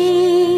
see.